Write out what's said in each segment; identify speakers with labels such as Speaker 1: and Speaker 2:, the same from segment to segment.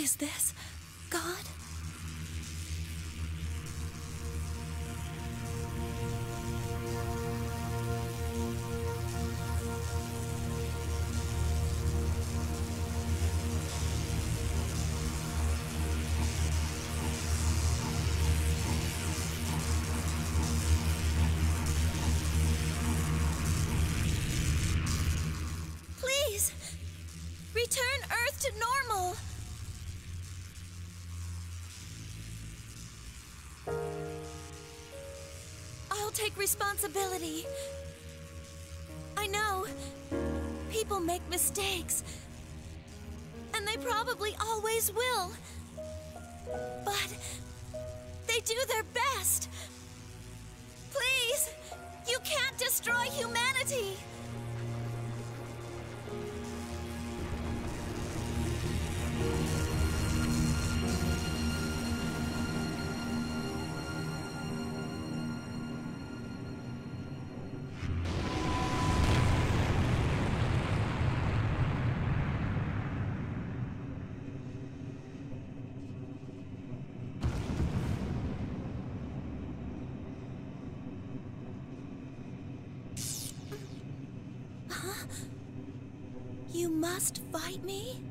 Speaker 1: Is this God? Take responsibility. I know. People make mistakes. And they probably always will. But they do their best. Please! You can't destroy humanity! You must fight me?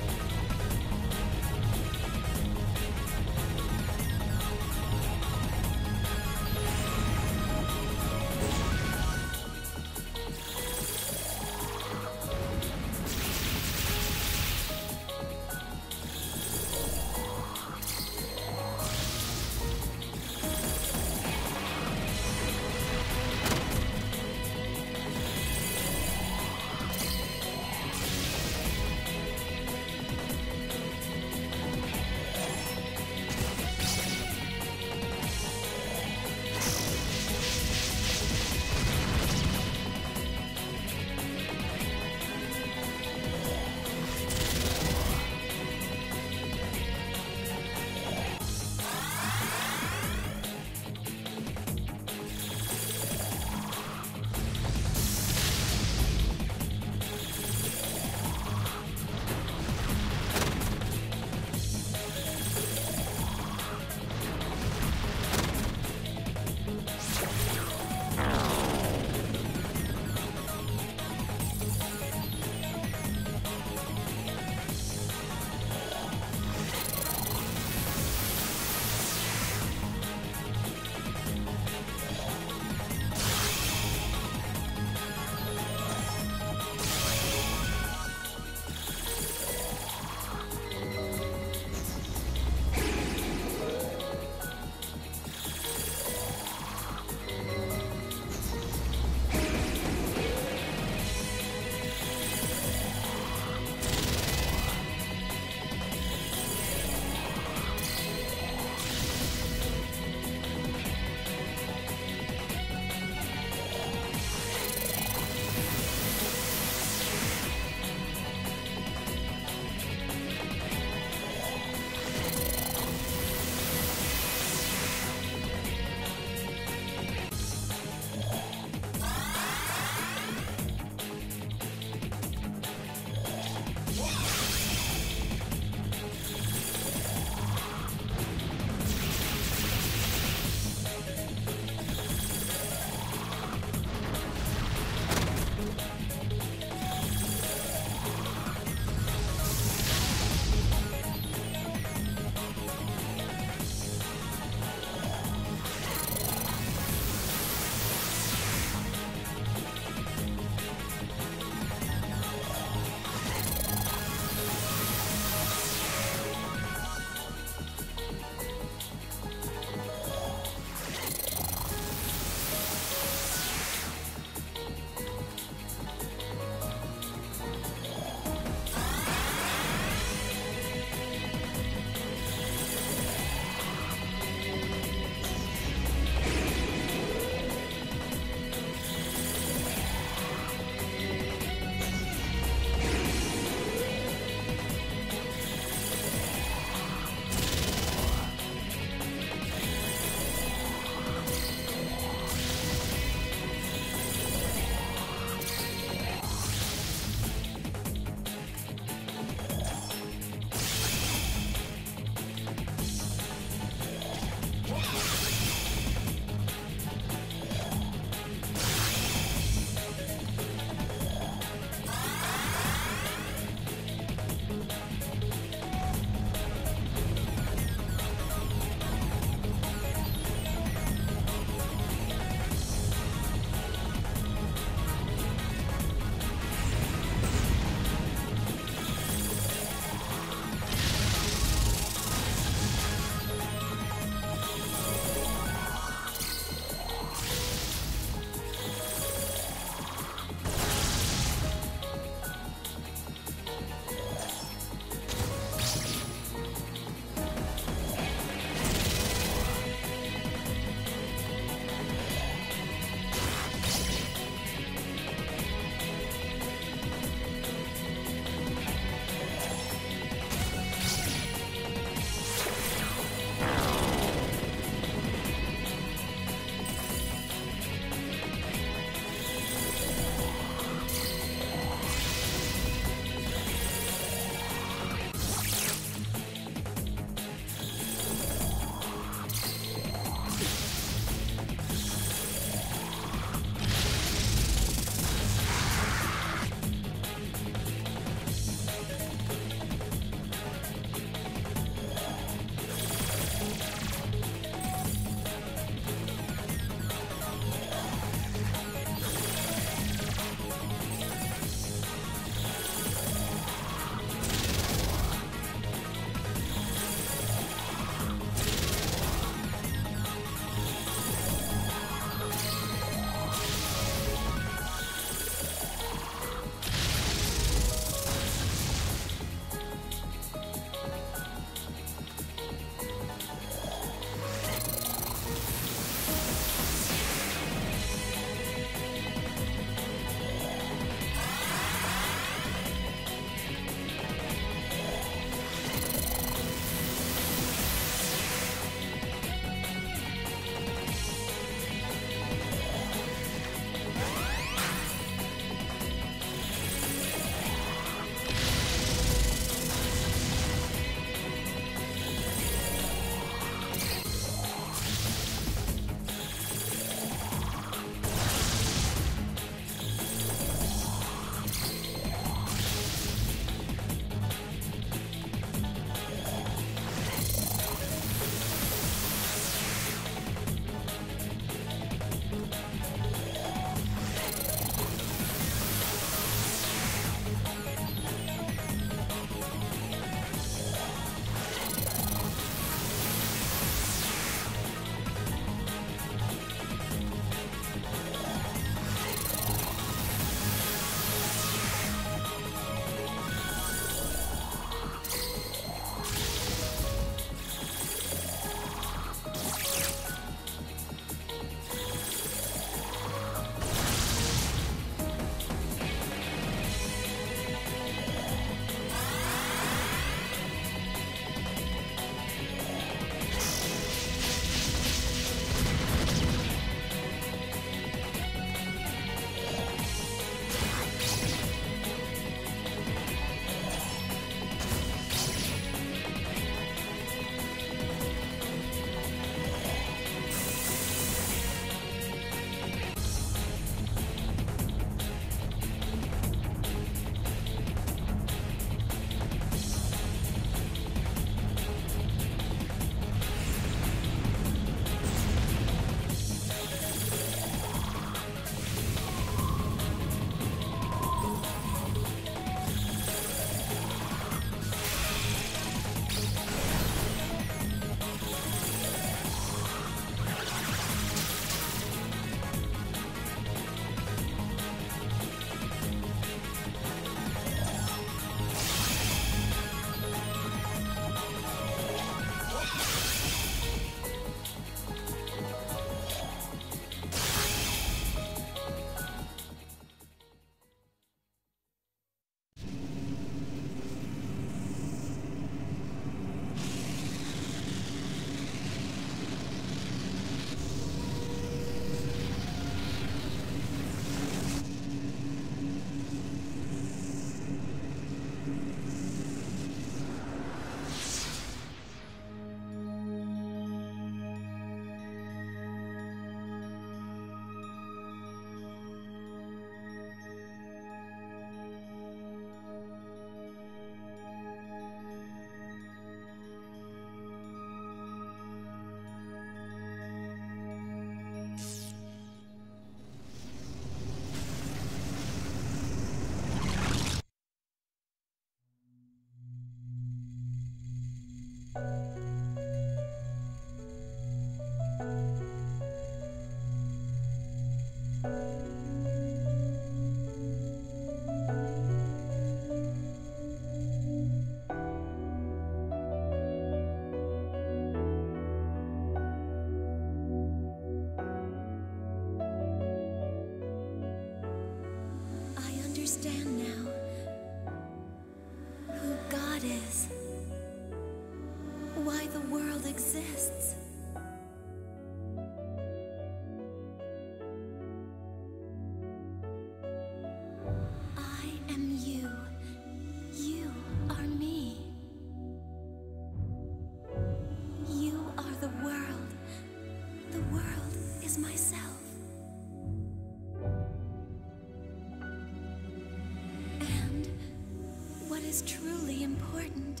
Speaker 1: Is truly important.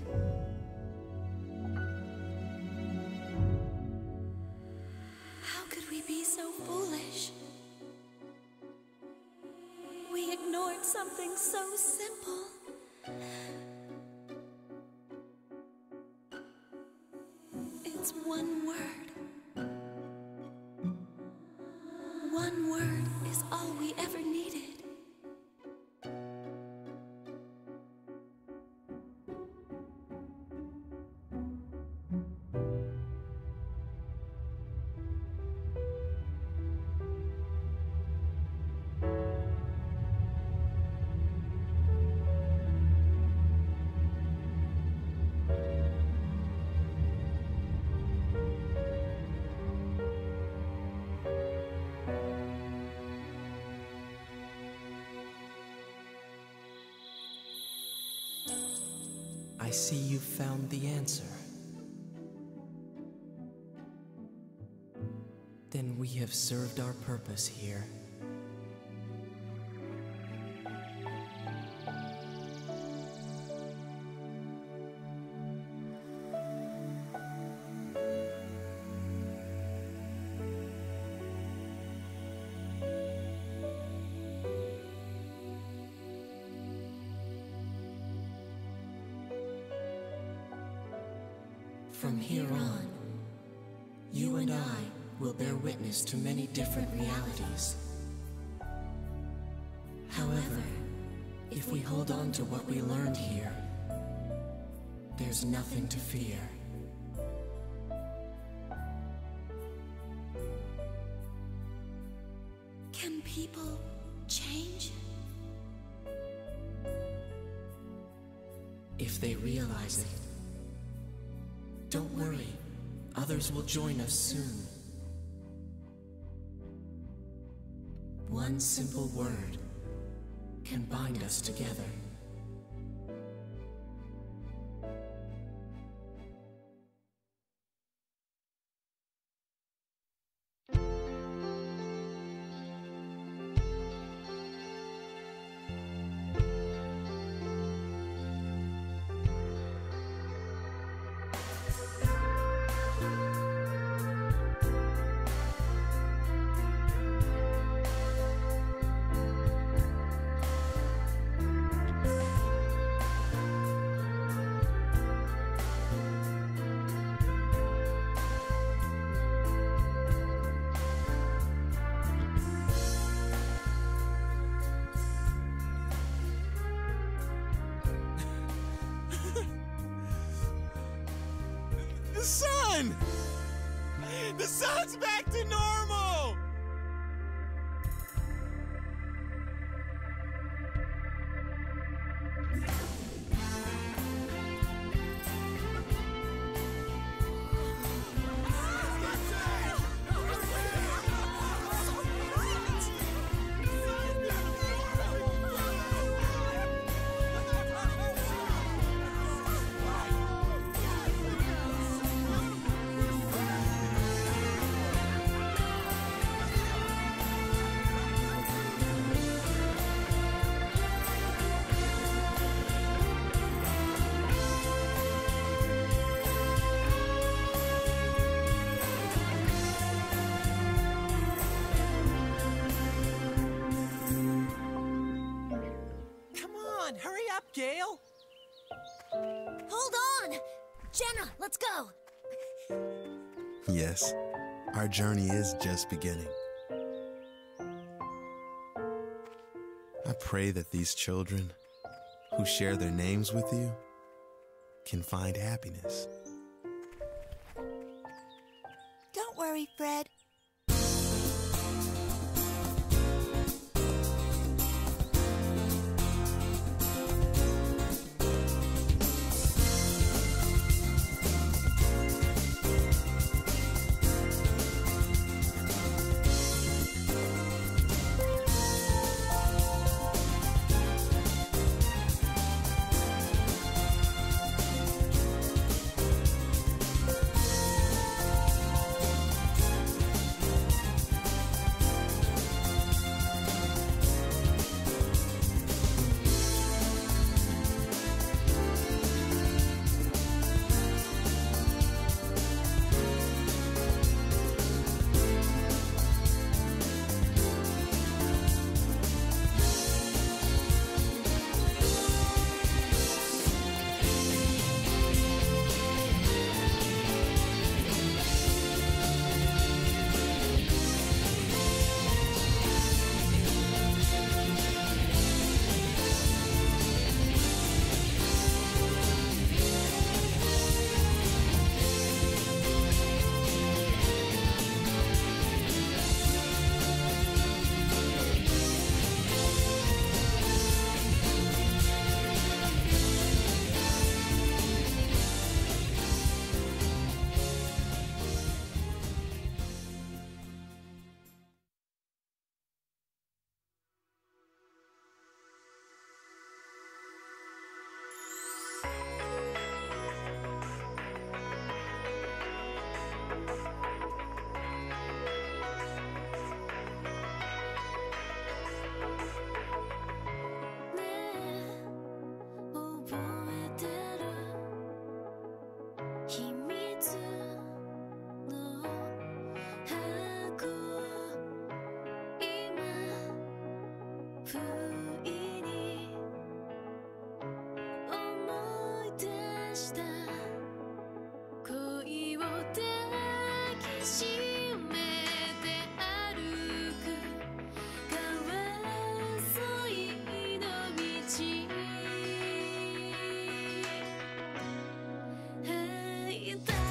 Speaker 1: How could we be so foolish? We ignored something so simple. It's one word.
Speaker 2: I see you found the answer. Then we have served our purpose here. From here on, you and I will bear witness to many different realities. However, if we hold on to what we learned here, there's nothing to fear. Join us soon. One simple word can bind us together.
Speaker 3: Sun! The sun's back to normal!
Speaker 4: Gail!
Speaker 1: Hold on! Jenna, let's go!
Speaker 3: Yes, our journey is just beginning. I pray that these children who share their names with you can find happiness. Don't worry, Fred.
Speaker 5: た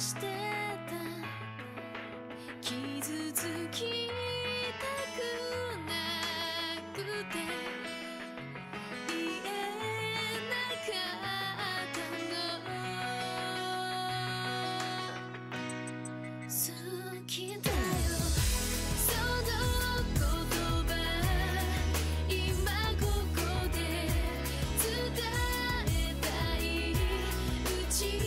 Speaker 5: して傷つきたくなくて言えなかったの好きだ「伝えたいち